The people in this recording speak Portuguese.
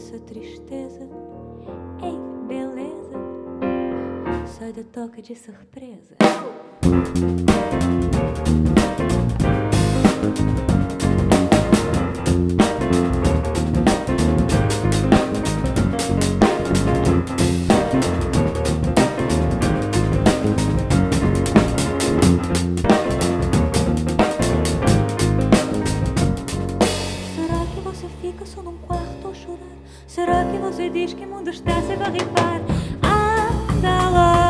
essa tristeza em beleza. Sai da toca de surpresa. que você diz que o mundo está se a ripar, anda lá.